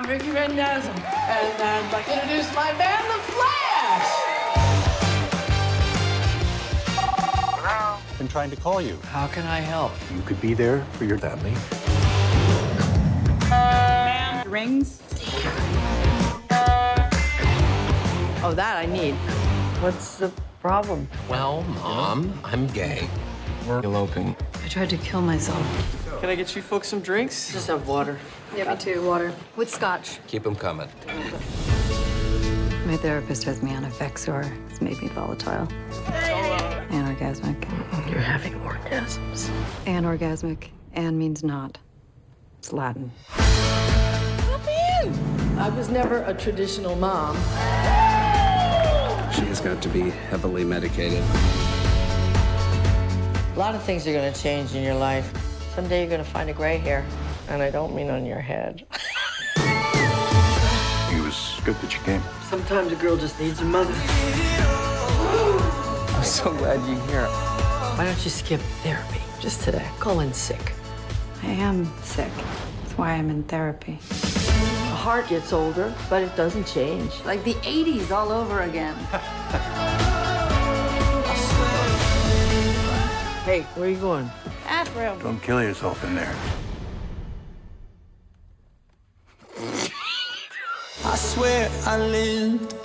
I'm Ricki Rendazzo, and I'd like to introduce my band, The Flash. Been trying to call you. How can I help? You could be there for your family. Rings. Oh, that I need. What's the problem? Well, Mom, I'm gay. We're eloping. I tried to kill myself. Can I get you folks some drinks? Just have water. Yeah, me too. Water. With scotch. Keep them coming. My therapist has me on Effexor. It's made me volatile. Anorgasmic. You're having orgasms. Anorgasmic. An means not. It's Latin. Come in. I was never a traditional mom. She has got to be heavily medicated. A lot of things are going to change in your life. Someday you're going to find a gray hair, and I don't mean on your head. It was good that you came. Sometimes a girl just needs a mother. I'm so glad you're here. Why don't you skip therapy just today? Call in sick. I am sick. That's why I'm in therapy. The heart gets older, but it doesn't change. Like the 80s all over again. Hey, where are you going? Bathroom. Don't kill yourself in there. I swear I lived